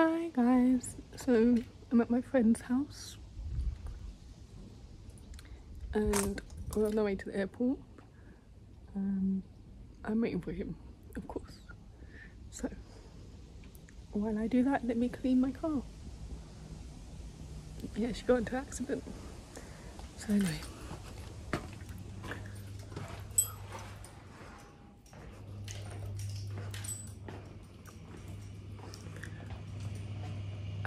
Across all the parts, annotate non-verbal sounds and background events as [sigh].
Hi guys, so I'm at my friend's house and we're on the way to the airport. Um, I'm waiting for him, of course. So while I do that, let me clean my car. Yeah, she got into accident. So anyway.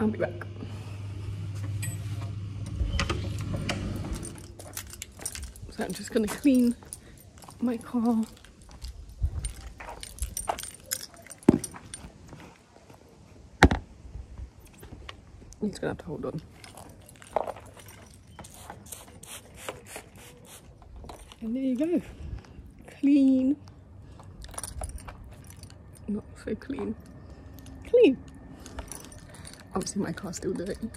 I'll be back. So I'm just gonna clean my car. He's gonna have to hold on. And there you go. Clean. Not so clean. Clean. Obviously my car's still dirty.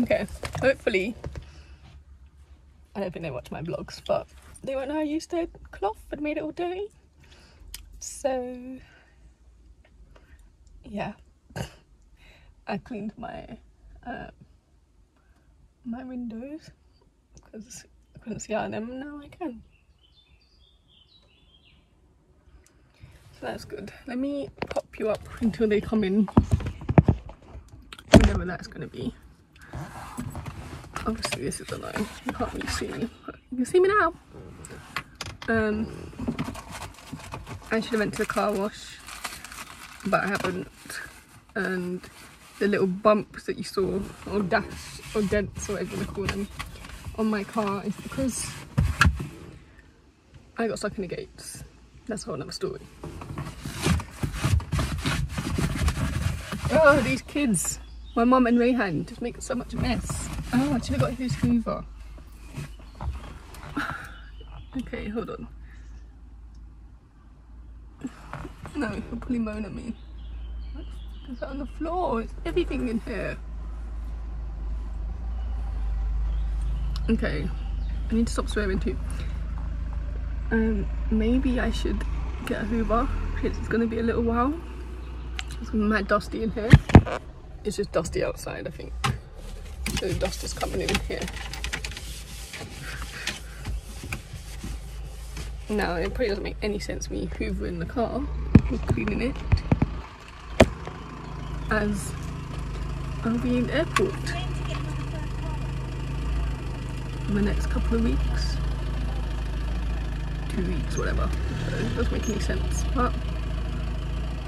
Okay, hopefully, I don't think they watch my vlogs, but they won't know I used the cloth and made it all dirty. So, yeah, [laughs] I cleaned my uh, my windows because I couldn't see out of them. Now I can. So that's good. Let me pop you up until they come in whenever that's going to be. Obviously this is annoying, you can't really see me, you can see me now. Um, I should have went to the car wash, but I haven't. And the little bumps that you saw, or dash, or dents, or whatever you call them, on my car is because I got stuck in the gates. That's a whole other story. Oh, these kids. My mum and Rayhan just make so much mess. Oh, have got his Hoover. okay, hold on. No, he'll probably moan at me. Is that on the floor? It's everything in here. Okay, I need to stop swearing too. Um, maybe I should get a Hoover because it's gonna be a little while. It's mad dusty in here. It's just dusty outside, I think. So the dust is coming in here. Now, it probably doesn't make any sense me hoovering the car or cleaning it as I'll be in airport in the next couple of weeks. Two weeks, whatever. So it doesn't make any sense. But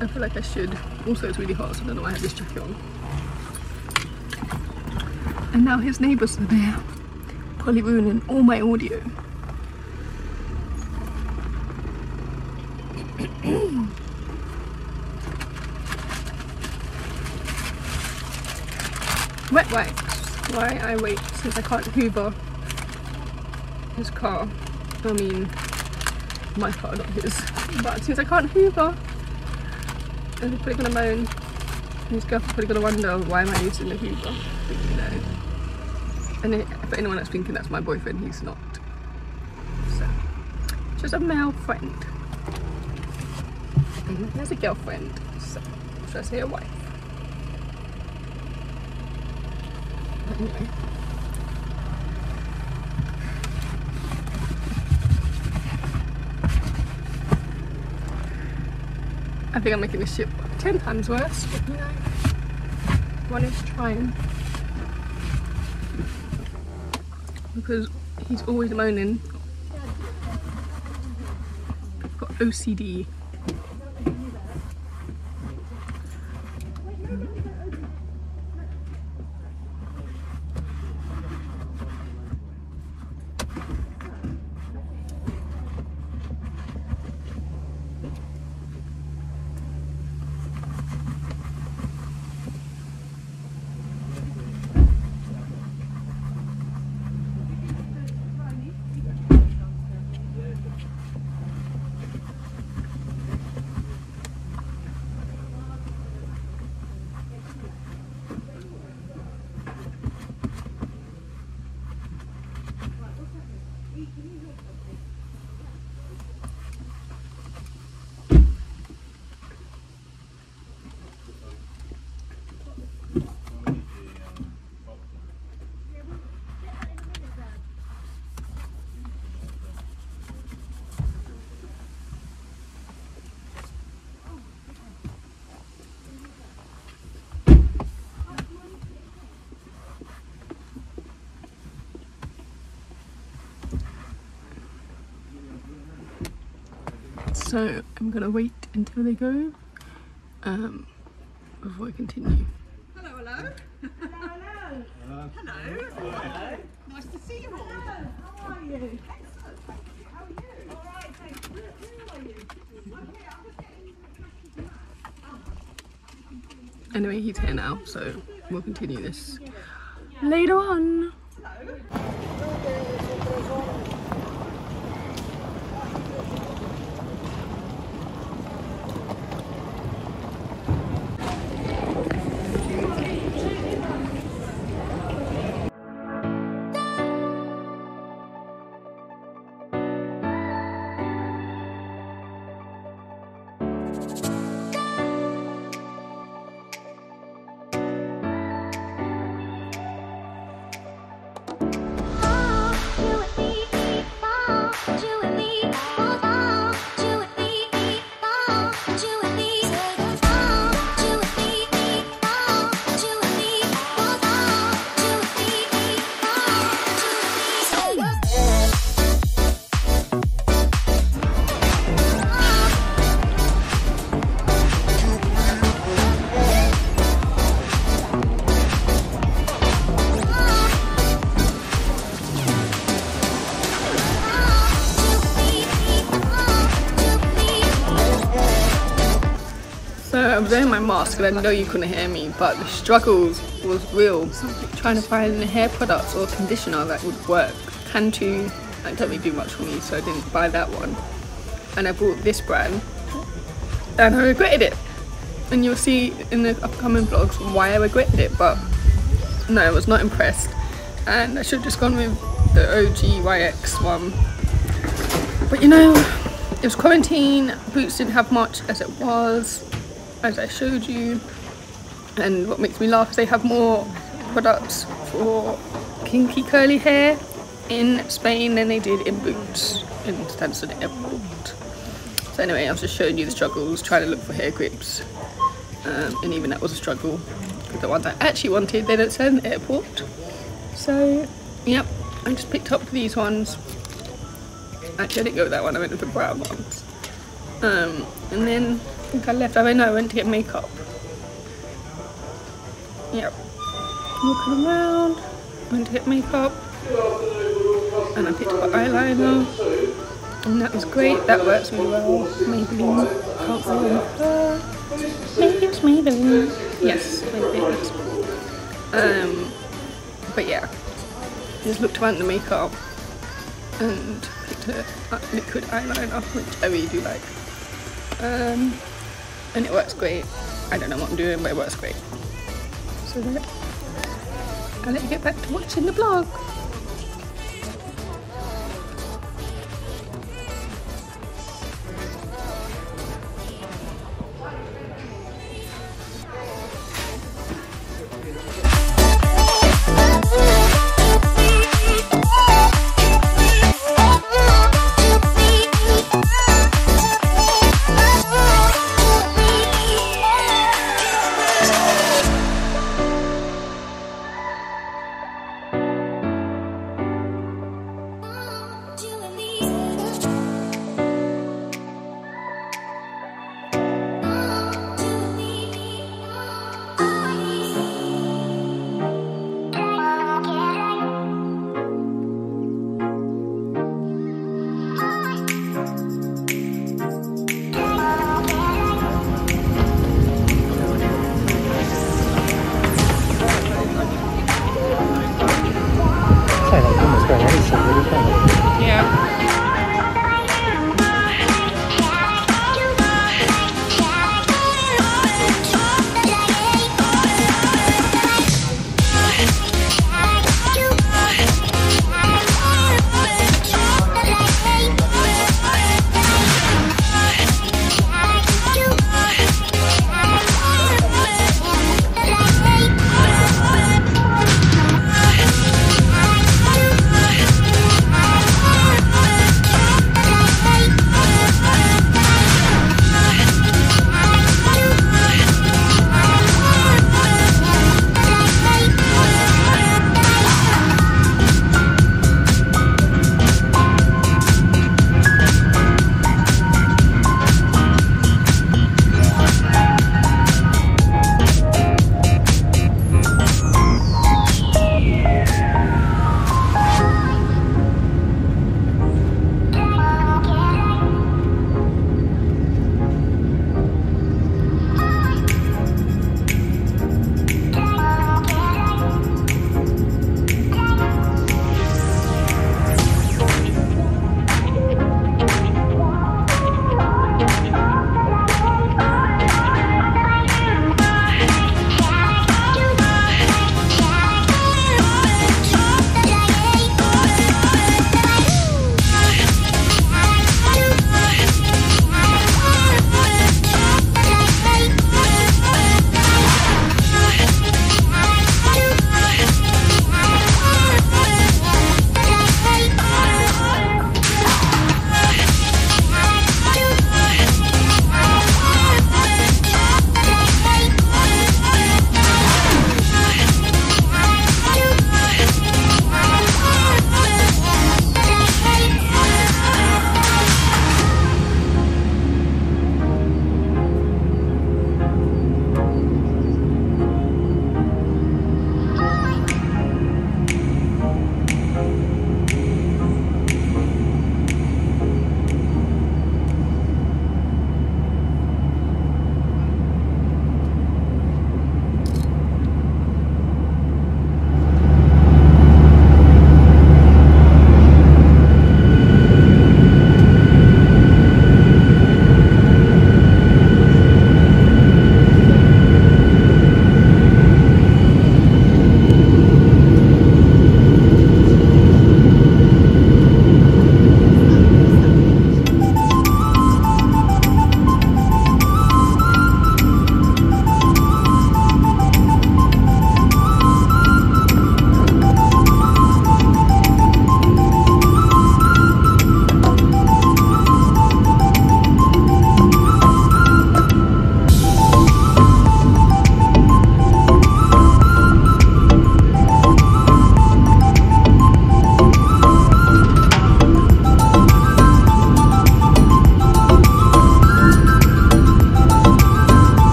I feel like I should. Also, it's really hot, so I don't know why I have this jacket on. And now his neighbours are there, probably ruining all my audio. [coughs] Wet wipes. Why I wait since I can't hoover his car. I mean, my car, not his. But since I can't hoover, probably gonna moan. His girlfriend's probably gonna wonder why am I using the hoover. You know. And for anyone that's thinking that's my boyfriend, he's not. So, just a male friend. Mm-hmm. And he has a girlfriend. So, should I say a wife? Anyway. I think I'm making this shit ten times worse, but you know, one is trying. Because he's always moaning. Got OCD. So I'm gonna wait until they go um, before I continue. Hello, hello. Hello, hello. Hello. Nice to see you all. How are you? Excellent, thank you. How are you? All right, thank you. Who are you? I'm. I'm just Anyway, he's here now, so we'll continue this later on. I was wearing my mask and I know you couldn't hear me, but the struggles was real. Trying to find hair products or conditioner that would work. Cantu, like, don't really do much for me, so I didn't buy that one. And I bought this brand, and I regretted it. And you'll see in the upcoming vlogs why I regretted it, but no, I was not impressed. And I should have just gone with the OG YX one. But you know, it was quarantine, Boots didn't have much as it was, as I showed you. And what makes me laugh is they have more products for kinky curly hair in Spain than they did in Boots in Stansted Airport. So anyway, I was just showing you the struggles trying to look for hair grips. Um, and even that was a struggle. The ones I actually wanted, they don't sell in the airport. So, yep, I just picked up these ones. Actually, I didn't go with that one, I went with the brown ones. Um, and then think I left, I don't know, I went to get makeup. Yep. Walking around, went to get makeup. And I picked up eyeliner. And that was great, that works really well. Maybelline, can't go. Maybe it's Maybelline. Yes, Maybelline. Um, but yeah, just looked around the makeup and picked a liquid eyeliner, which I really do like. Um, and it works great. I don't know what I'm doing, but it works great. So there. I'll let you get back to watching the vlog.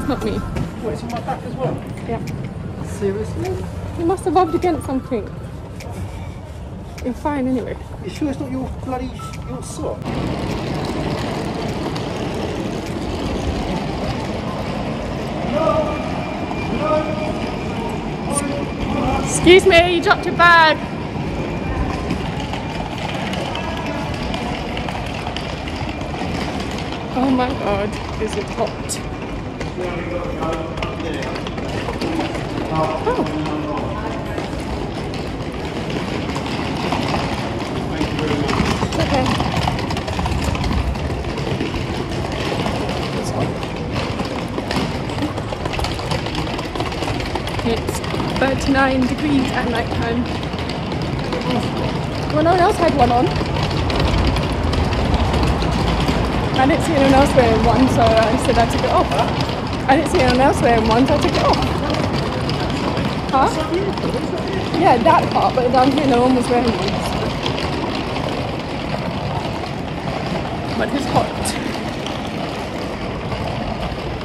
It's not me. What, it's on my back as well? Yeah. Seriously? You must have rubbed against something. You're fine anyway. You sure it's not your bloody your sock? Excuse me, you dropped your bag. Oh my god, is it hot? Oh. It's okay. It's. It's 39 degrees at night time. Well, no one else had one on. I didn't see anyone else wearing one, so I said I took it off. I didn't see anyone else wearing one, so I took it off. Huh? Yeah, that part, but down here no one was wearing one. But it's hot.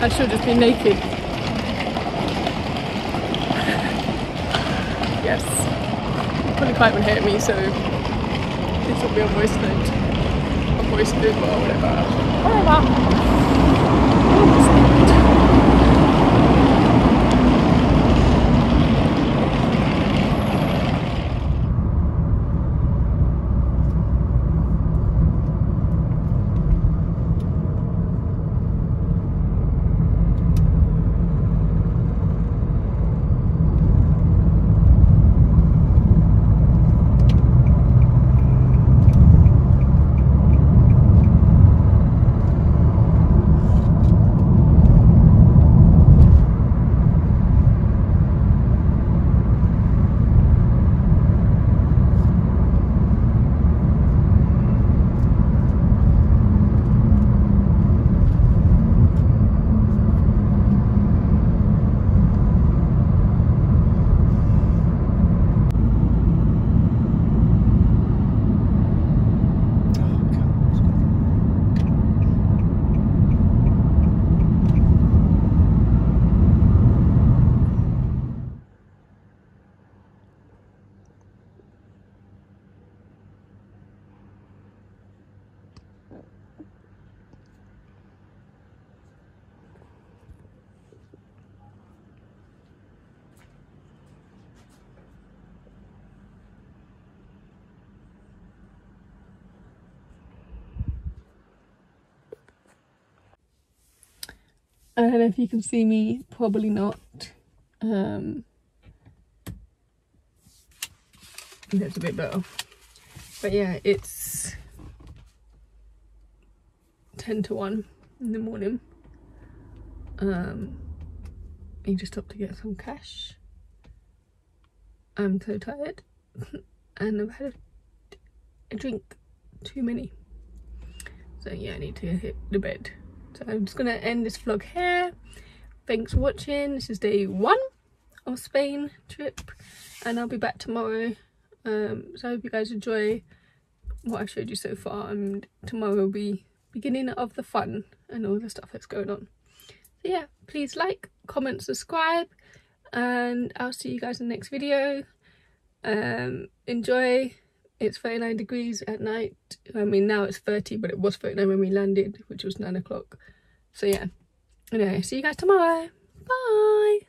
I should just be naked. yes. Probably quite would hate me, so this will be a voice note. A voice note or whatever. Whatever. I don't know if you can see me, probably not. Um, that's a bit better. But yeah, it's 10 to 1 in the morning. Um, I just stopped to get some cash. I'm so tired [laughs] and I've had a, a drink too many. So yeah, I need to hit the bed. So I'm just gonna end this vlog here. Thanks for watching. This is day one of Spain trip and I'll be back tomorrow. Um, so I hope you guys enjoy what I've showed you so far and tomorrow will be beginning of the fun and all the stuff that's going on. So yeah, please like, comment, subscribe and I'll see you guys in the next video. Um, enjoy. It's 39 degrees at night. I mean, now it's 30, but it was 39 when we landed, which was 9 o'clock. So yeah. Anyway, see you guys tomorrow. Bye.